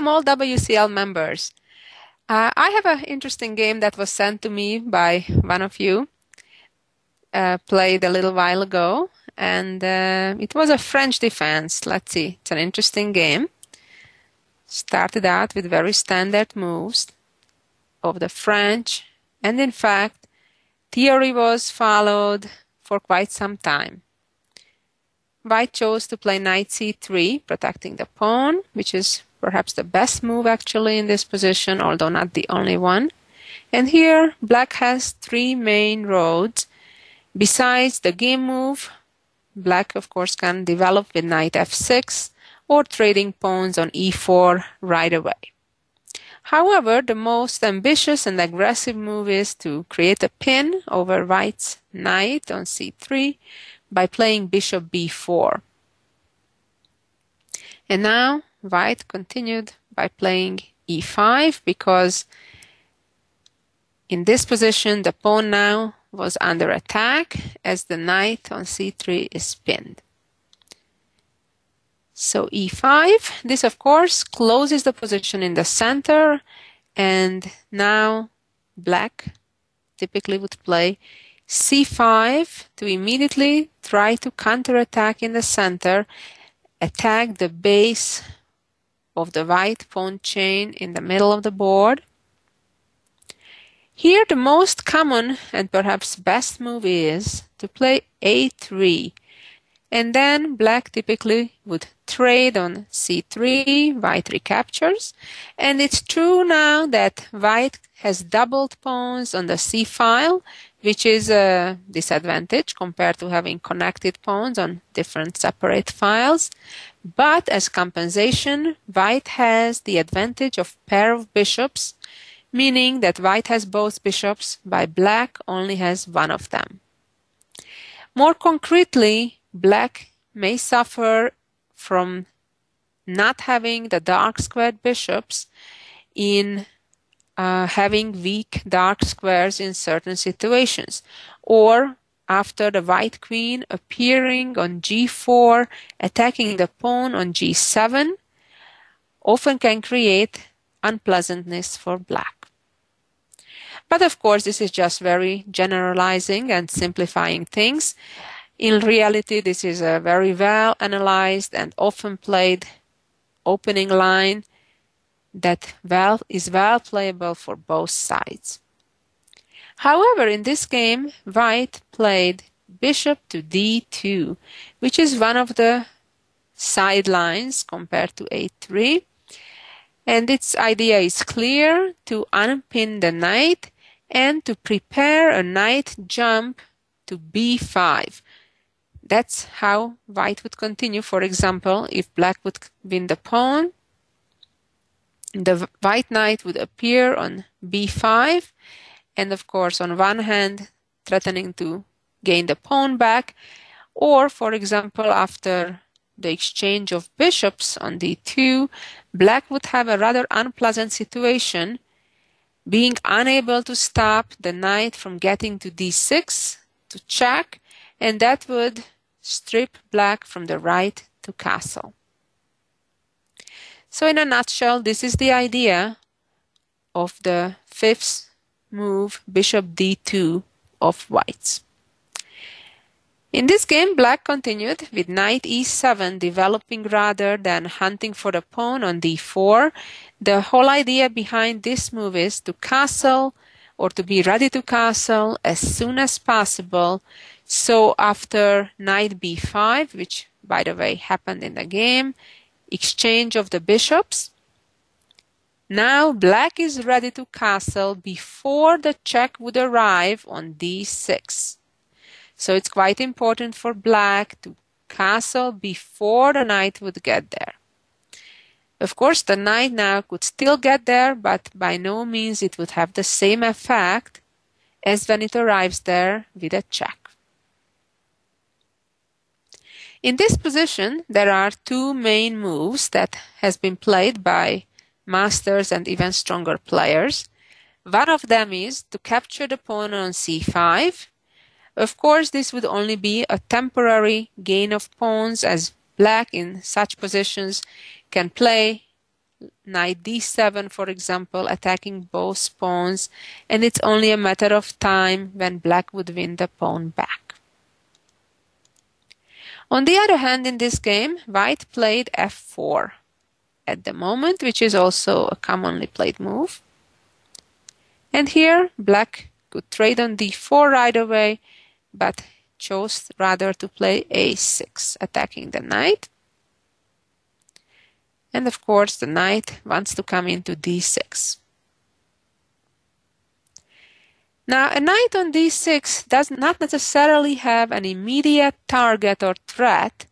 Welcome all WCL members. Uh, I have an interesting game that was sent to me by one of you, uh, played a little while ago, and uh, it was a French defense. Let's see, it's an interesting game. Started out with very standard moves of the French, and in fact, theory was followed for quite some time. White chose to play knight c3, protecting the pawn, which is perhaps the best move actually in this position, although not the only one. And here, black has three main roads. Besides the game move, black of course can develop with knight f6 or trading pawns on e4 right away. However, the most ambitious and aggressive move is to create a pin over white's knight on c3 by playing bishop b4. And now white continued by playing e5 because in this position the pawn now was under attack as the knight on c3 is pinned. So e5, this of course closes the position in the center and now black typically would play c5 to immediately try to counterattack in the center, attack the base of the white pawn chain in the middle of the board. Here the most common and perhaps best move is to play a3 and then black typically would trade on c3, white recaptures. And it's true now that white has doubled pawns on the c file, which is a disadvantage compared to having connected pawns on different separate files. But as compensation, white has the advantage of pair of bishops, meaning that white has both bishops, while black only has one of them. More concretely, black may suffer from not having the dark squared bishops in uh, having weak dark squares in certain situations or after the white queen appearing on g4 attacking the pawn on g7 often can create unpleasantness for black but of course this is just very generalizing and simplifying things in reality, this is a very well analyzed and often played opening line that well is well playable for both sides. However, in this game, white played bishop to d2, which is one of the sidelines compared to a3. And its idea is clear to unpin the knight and to prepare a knight jump to b5 that's how white would continue. For example, if black would win the pawn, the white knight would appear on b5, and of course, on one hand, threatening to gain the pawn back, or for example, after the exchange of bishops on d2, black would have a rather unpleasant situation, being unable to stop the knight from getting to d6 to check, and that would strip black from the right to castle. So in a nutshell, this is the idea of the fifth move, bishop d2 of whites. In this game, black continued with knight e7 developing rather than hunting for the pawn on d4. The whole idea behind this move is to castle or to be ready to castle as soon as possible so after knight b5, which by the way happened in the game, exchange of the bishops, now black is ready to castle before the check would arrive on d6. So it's quite important for black to castle before the knight would get there. Of course, the knight now could still get there, but by no means it would have the same effect as when it arrives there with a check. In this position, there are two main moves that has been played by masters and even stronger players. One of them is to capture the pawn on c5. Of course, this would only be a temporary gain of pawns as black in such positions can play knight d7, for example, attacking both pawns, and it's only a matter of time when black would win the pawn back. On the other hand, in this game, white played f4 at the moment, which is also a commonly played move. And here, black could trade on d4 right away, but chose rather to play a6, attacking the knight. And of course, the knight wants to come into d6. Now, a knight on d6 does not necessarily have an immediate target or threat,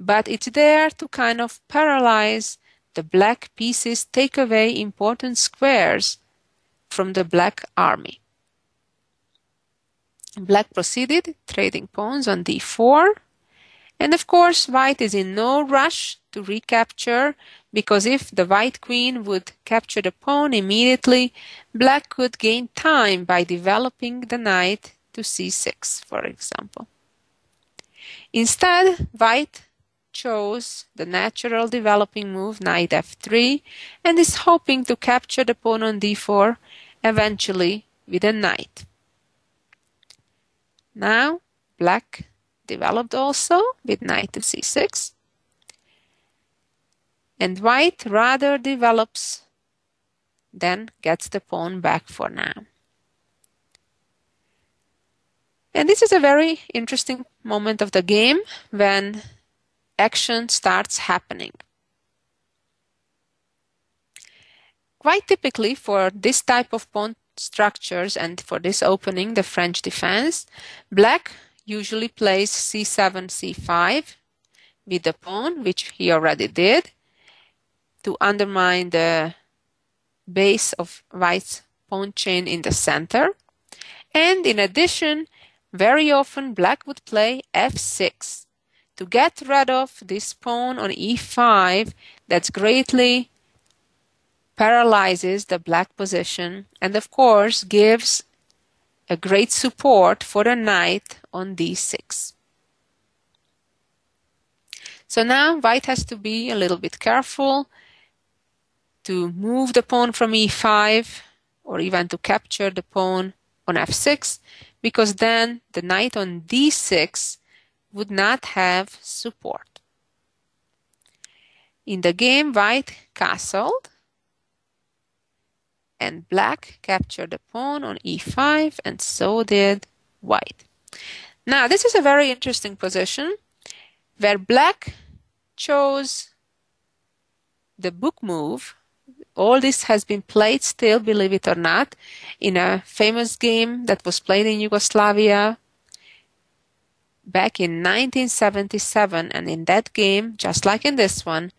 but it's there to kind of paralyze the black pieces, take away important squares from the black army. Black proceeded, trading pawns on d4. And of course, white is in no rush to recapture because if the white queen would capture the pawn immediately, black could gain time by developing the knight to c6, for example. Instead, white chose the natural developing move knight f3 and is hoping to capture the pawn on d4 eventually with a knight. Now, black developed also with knight to c6. And white rather develops then gets the pawn back for now. And this is a very interesting moment of the game when action starts happening. Quite typically for this type of pawn structures and for this opening, the French defense, black usually plays c7, c5 with the pawn, which he already did, to undermine the base of white's pawn chain in the center. And in addition, very often black would play f6 to get rid of this pawn on e5 that greatly paralyzes the black position and of course gives a great support for the knight on d6. So now white has to be a little bit careful to move the pawn from e5 or even to capture the pawn on f6 because then the knight on d6 would not have support. In the game, white castled and black captured the pawn on e5 and so did white. Now this is a very interesting position where black chose the book move. All this has been played still, believe it or not, in a famous game that was played in Yugoslavia back in 1977. And in that game, just like in this one,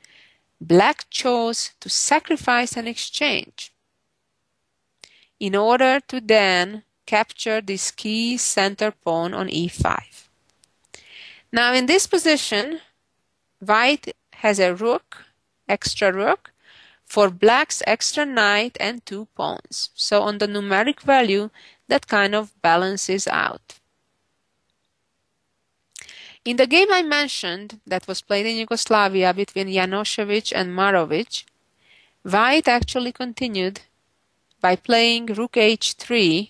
black chose to sacrifice an exchange in order to then capture this key center pawn on e5. Now in this position, white has a rook, extra rook, for black's extra knight and two pawns. So on the numeric value, that kind of balances out. In the game I mentioned that was played in Yugoslavia between Janošević and Marović, white actually continued by playing rook h3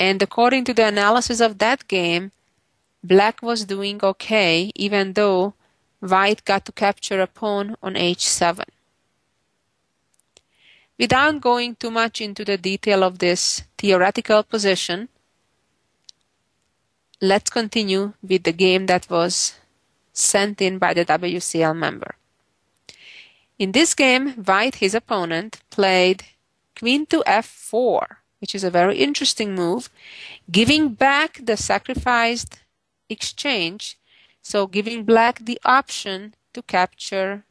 and according to the analysis of that game black was doing okay even though white got to capture a pawn on h7 without going too much into the detail of this theoretical position let's continue with the game that was sent in by the WCL member. In this game, White, his opponent, played queen to f4, which is a very interesting move, giving back the sacrificed exchange, so giving black the option to capture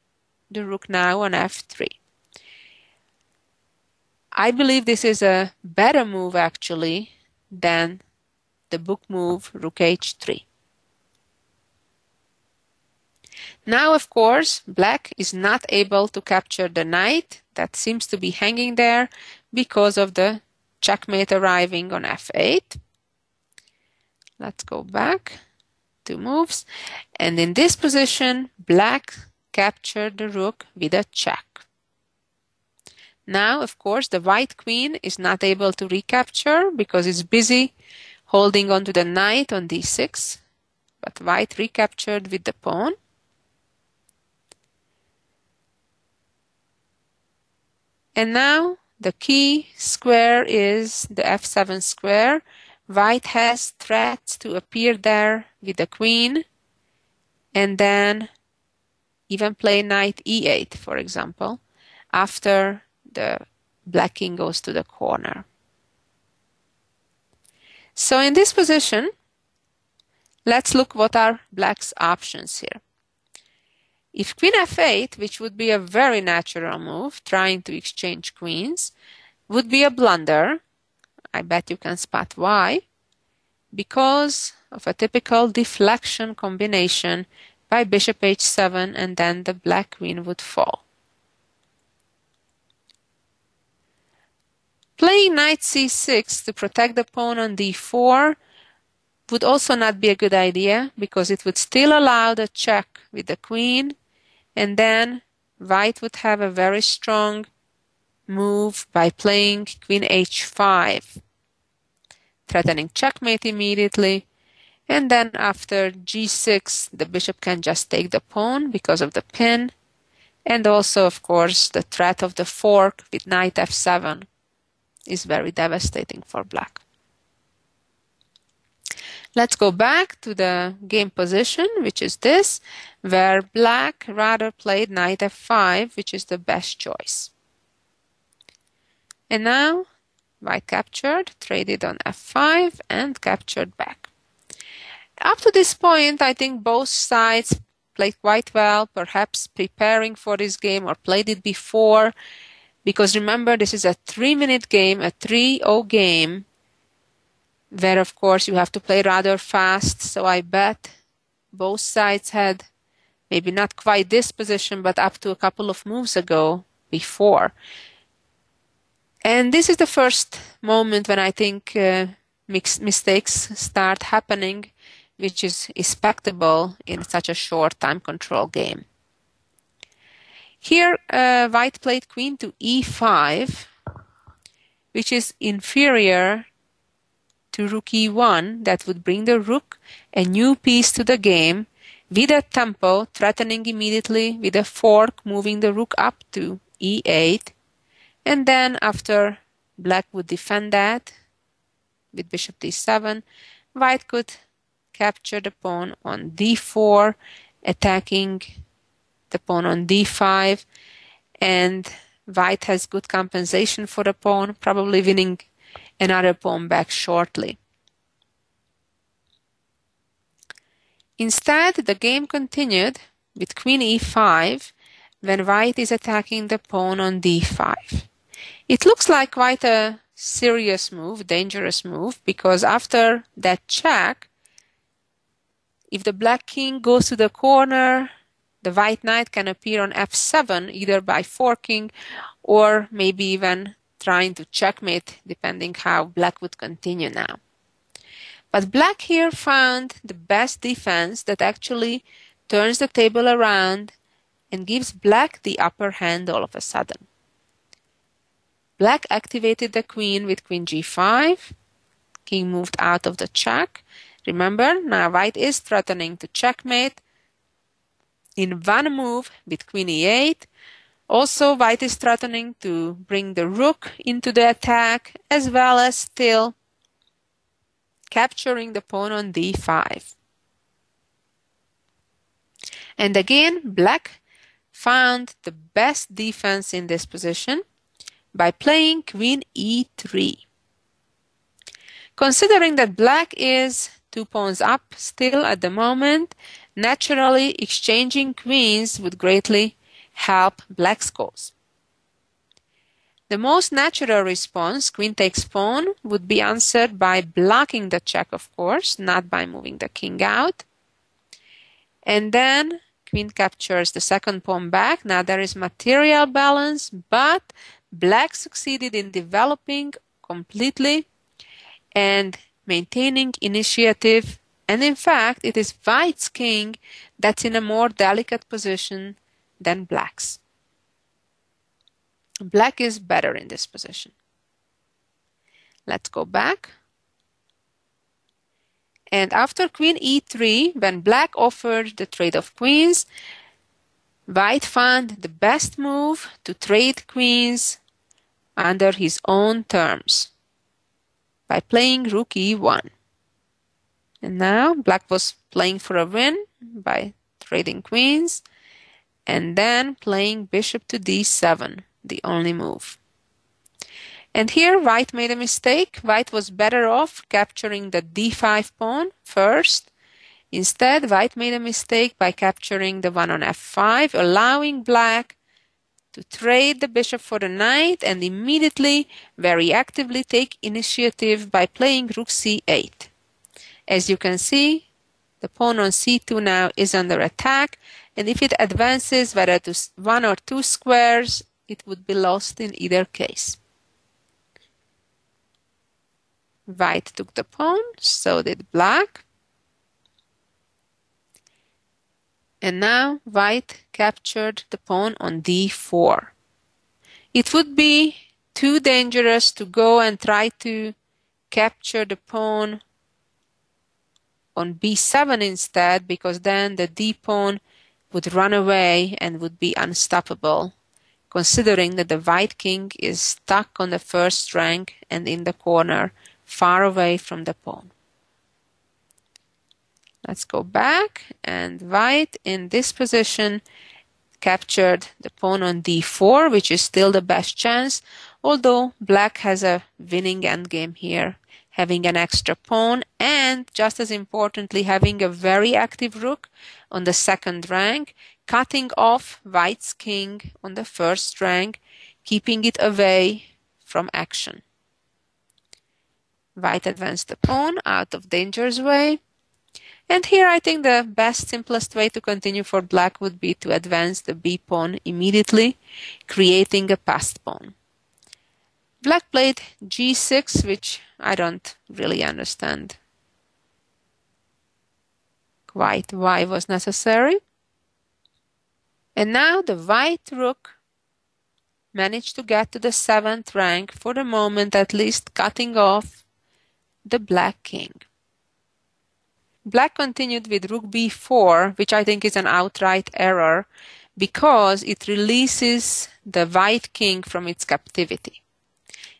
the rook now on f3. I believe this is a better move actually than the book move rook h3. Now, of course, black is not able to capture the knight that seems to be hanging there because of the checkmate arriving on f8. Let's go back two moves. And in this position, black captured the rook with a check. Now, of course, the white queen is not able to recapture because it's busy holding on to the knight on d6, but white recaptured with the pawn. And now the key square is the f7 square. White has threats to appear there with the queen and then even play knight e8, for example, after the black king goes to the corner. So in this position, let's look what are black's options here. If queen f8, which would be a very natural move, trying to exchange queens, would be a blunder, I bet you can spot why, because of a typical deflection combination by bishop h7 and then the black queen would fall. Playing knight c6 to protect the pawn on d4 would also not be a good idea because it would still allow the check with the queen and then white would have a very strong move by playing queen h5 threatening checkmate immediately and then after g6 the bishop can just take the pawn because of the pin and also of course the threat of the fork with knight f7 is very devastating for black. Let's go back to the game position, which is this, where black rather played knight f5, which is the best choice. And now white captured, traded on f5, and captured back. Up to this point, I think both sides played quite well, perhaps preparing for this game or played it before because remember, this is a three minute game, a 3 0 game, where of course you have to play rather fast. So I bet both sides had maybe not quite this position, but up to a couple of moves ago before. And this is the first moment when I think uh, mistakes start happening, which is expectable in such a short time control game. Here, uh, white played queen to e5, which is inferior to rook e1. That would bring the rook a new piece to the game with a tempo threatening immediately with a fork moving the rook up to e8. And then after black would defend that with bishop d7, white could capture the pawn on d4, attacking the pawn on d5 and white has good compensation for the pawn, probably winning another pawn back shortly. Instead, the game continued with queen e5 when white is attacking the pawn on d5. It looks like quite a serious move, dangerous move, because after that check, if the black king goes to the corner, the white knight can appear on f7 either by forking or maybe even trying to checkmate depending how black would continue now. But black here found the best defense that actually turns the table around and gives black the upper hand all of a sudden. Black activated the queen with queen g5. King moved out of the check. Remember, now white is threatening to checkmate in one move with queen e8. Also, white is threatening to bring the rook into the attack as well as still capturing the pawn on d5. And again, black found the best defense in this position by playing queen e3. Considering that black is two pawns up still at the moment Naturally, exchanging queens would greatly help black's cause. The most natural response, queen takes pawn, would be answered by blocking the check, of course, not by moving the king out. And then queen captures the second pawn back. Now there is material balance, but black succeeded in developing completely and maintaining initiative and in fact, it is white's king that's in a more delicate position than black's. Black is better in this position. Let's go back. And after queen e3, when black offered the trade of queens, white found the best move to trade queens under his own terms by playing rook e1. And now black was playing for a win by trading queens and then playing bishop to d7, the only move. And here white made a mistake. White was better off capturing the d5 pawn first. Instead, white made a mistake by capturing the one on f5, allowing black to trade the bishop for the knight and immediately, very actively take initiative by playing rook c8. As you can see, the pawn on c2 now is under attack, and if it advances whether to one or two squares, it would be lost in either case. White took the pawn, so did black. And now white captured the pawn on d4. It would be too dangerous to go and try to capture the pawn on b7 instead because then the d pawn would run away and would be unstoppable considering that the white king is stuck on the first rank and in the corner far away from the pawn. Let's go back and white in this position captured the pawn on d4 which is still the best chance although black has a winning endgame here having an extra pawn and just as importantly having a very active rook on the second rank cutting off white's king on the first rank keeping it away from action. White advanced the pawn out of danger's way. And here I think the best, simplest way to continue for black would be to advance the b pawn immediately, creating a passed pawn. Black played g6, which I don't really understand quite why was necessary. And now the white rook managed to get to the seventh rank, for the moment at least, cutting off the black king. Black continued with rook b4, which I think is an outright error because it releases the white king from its captivity.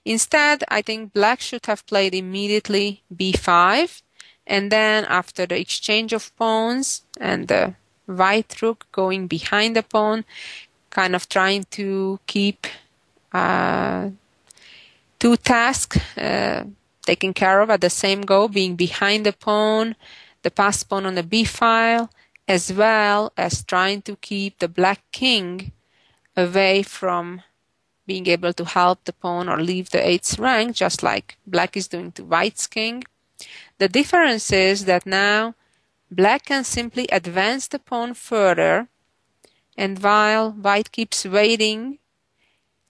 Instead, I think black should have played immediately b5, and then after the exchange of pawns and the white rook going behind the pawn, kind of trying to keep uh, two tasks uh, taken care of at the same go, being behind the pawn, the passed pawn on the b file, as well as trying to keep the black king away from being able to help the pawn or leave the eighth rank, just like black is doing to white's king. The difference is that now black can simply advance the pawn further, and while white keeps waiting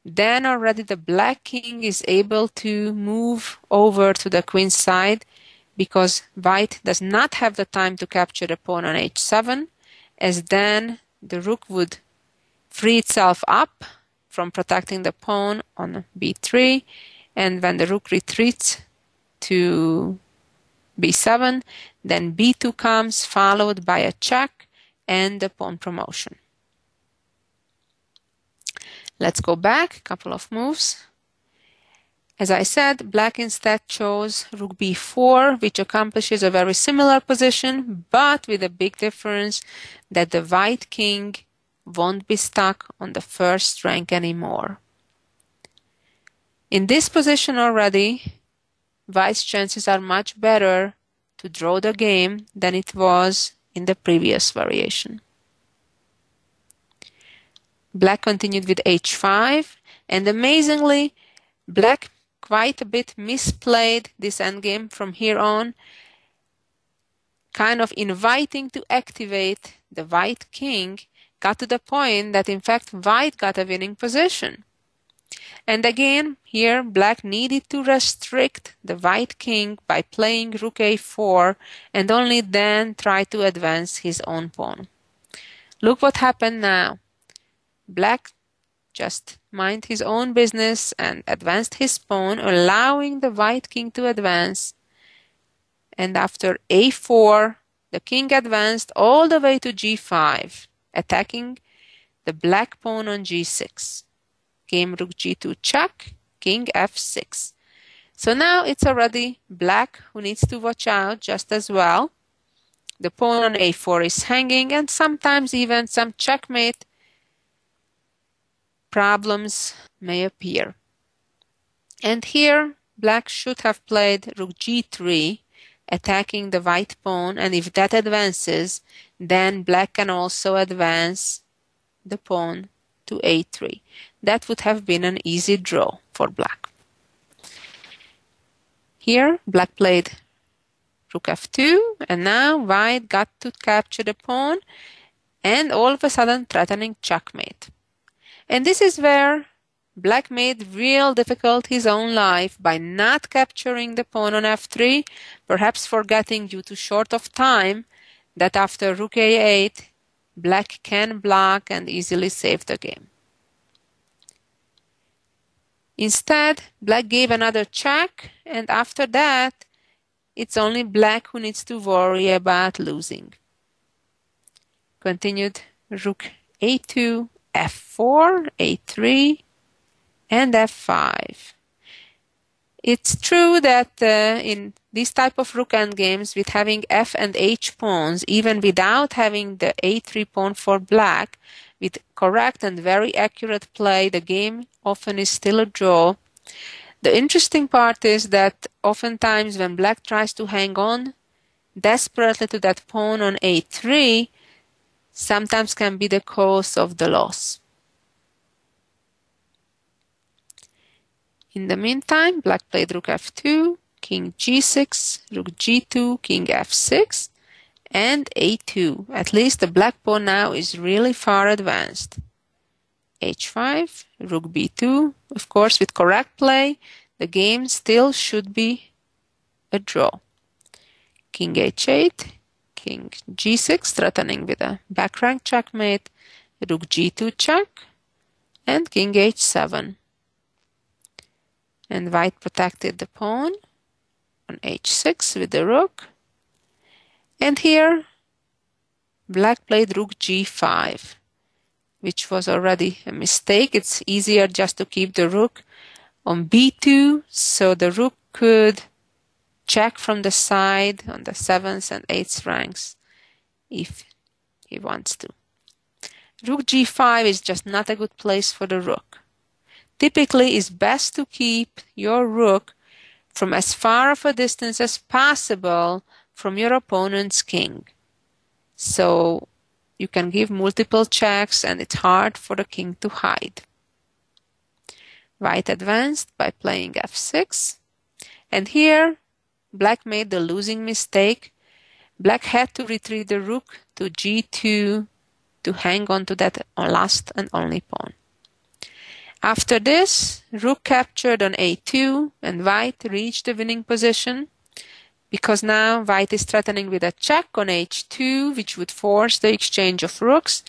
then already the black king is able to move over to the queen's side because white does not have the time to capture the pawn on h7 as then the rook would free itself up from protecting the pawn on b3 and when the rook retreats to b7 then b2 comes followed by a check and the pawn promotion Let's go back, a couple of moves. As I said, black instead chose rook b4, which accomplishes a very similar position, but with a big difference that the white king won't be stuck on the first rank anymore. In this position already, white's chances are much better to draw the game than it was in the previous variation. Black continued with h5, and amazingly, Black quite a bit misplayed this endgame from here on, kind of inviting to activate the white king, got to the point that in fact white got a winning position. And again, here black needed to restrict the white king by playing rook a4 and only then try to advance his own pawn. Look what happened now. Black just mind his own business and advanced his pawn, allowing the white king to advance. And after a4, the king advanced all the way to g5, attacking the black pawn on g6. Came rook g2 check, king f6. So now it's already black who needs to watch out just as well. The pawn on a4 is hanging and sometimes even some checkmate problems may appear. And here black should have played rook g3 attacking the white pawn and if that advances then black can also advance the pawn to a3. That would have been an easy draw for black. Here black played rook f2 and now white got to capture the pawn and all of a sudden threatening checkmate. And this is where black made real difficult his own life by not capturing the pawn on f3, perhaps forgetting due to short of time that after rook a8 black can block and easily save the game. Instead, black gave another check, and after that, it's only black who needs to worry about losing. Continued rook a2, f4, a3, and f5. It's true that uh, in this type of rook endgames, with having f and h pawns, even without having the a3 pawn for black, with correct and very accurate play, the game often is still a draw. The interesting part is that oftentimes when black tries to hang on desperately to that pawn on a3, sometimes can be the cause of the loss. In the meantime, black played rook f2, king g6, rook g2, king f6, and a2. At least the black pawn now is really far advanced. h5, rook b2. Of course, with correct play, the game still should be a draw. King h8, king g6, threatening with a back rank checkmate, rook g2 check, and king h7 and white protected the pawn on h6 with the rook. And here black played rook g5 which was already a mistake. It's easier just to keep the rook on b2 so the rook could check from the side on the 7th and 8th ranks if he wants to. Rook g5 is just not a good place for the rook typically it's best to keep your rook from as far of a distance as possible from your opponent's king. So you can give multiple checks and it's hard for the king to hide. White advanced by playing f6 and here black made the losing mistake. Black had to retreat the rook to g2 to hang on to that last and only pawn. After this, rook captured on a2 and white reached the winning position because now white is threatening with a check on h2 which would force the exchange of rooks.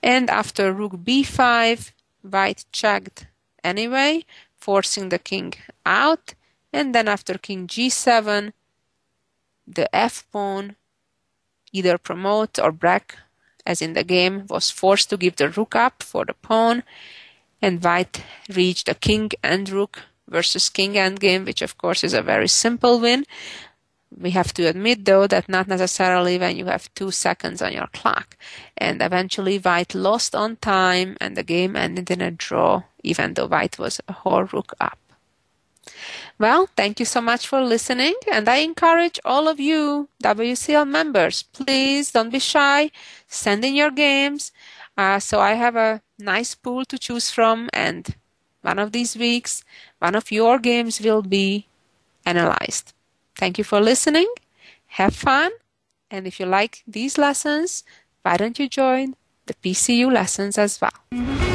And after rook b5 white checked anyway forcing the king out. And then after king g7 the f pawn either promote or break as in the game was forced to give the rook up for the pawn and white reached a king and rook versus king endgame, which of course is a very simple win. We have to admit though that not necessarily when you have two seconds on your clock. And eventually white lost on time and the game ended in a draw, even though white was a whole rook up. Well, thank you so much for listening, and I encourage all of you WCL members, please don't be shy, send in your games. Uh, so I have a nice pool to choose from and one of these weeks one of your games will be analyzed. Thank you for listening. Have fun. And if you like these lessons, why don't you join the PCU lessons as well?